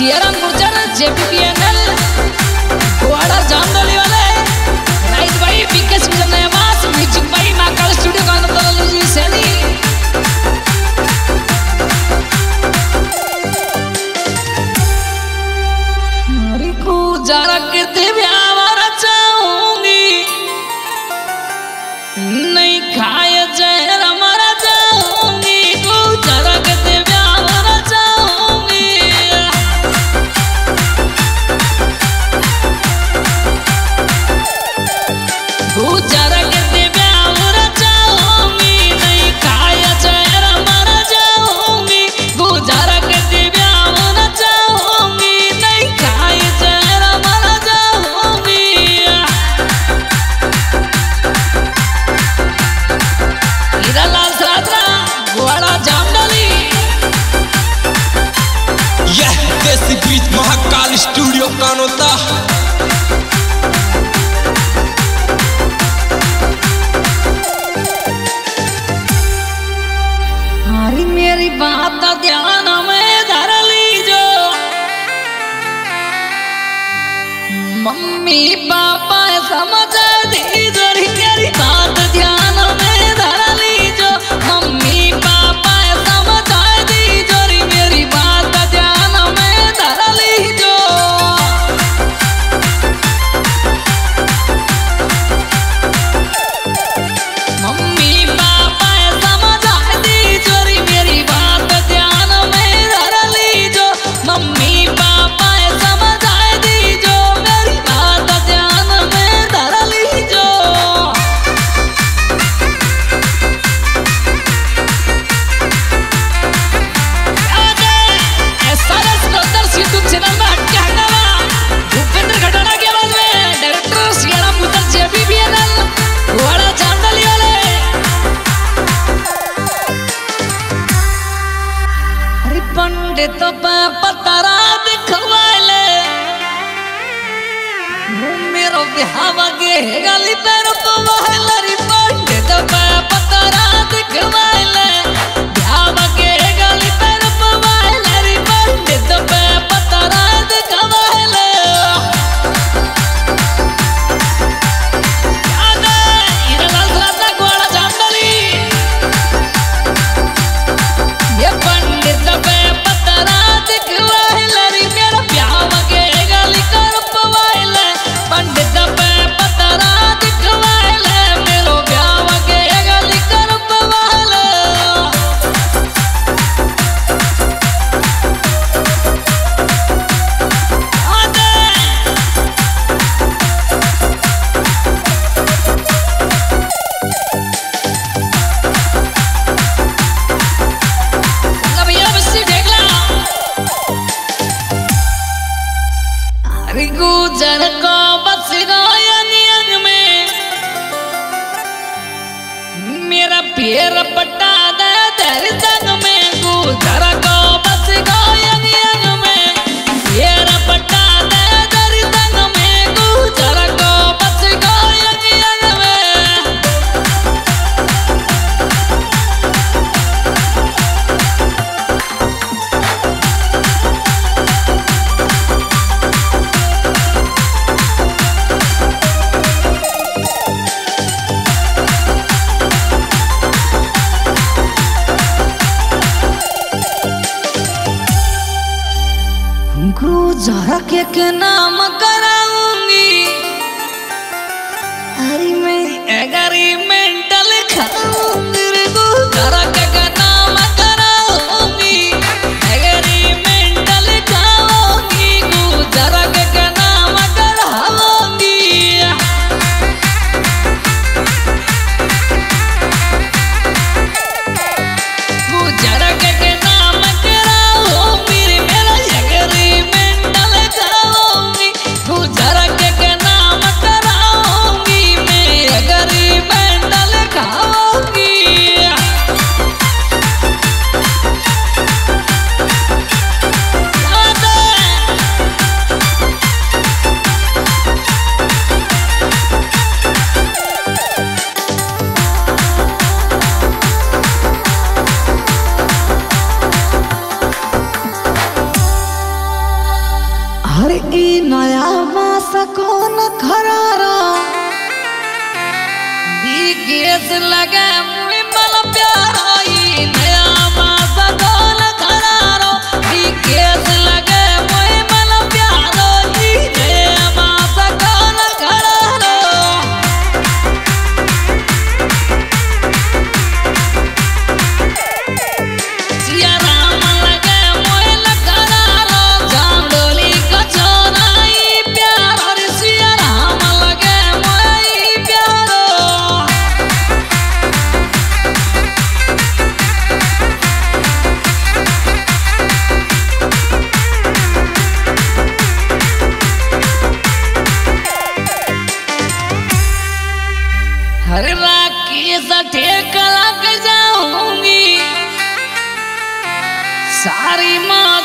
siaran por Charles Jeff ಸಮಾಜ पंडित तो पतरा दिखवा ले मेरो बिहावा के गली पर लरी पंडित तो पतरा दिखवा में। मेरा पैर पटा दर्द जहरा के, के नाम कराऊँगी। अरे मैं एगारी मेंटल खाऊँगी रे तू जहरा जिस लगे मुई मन प्यारा सारी माँ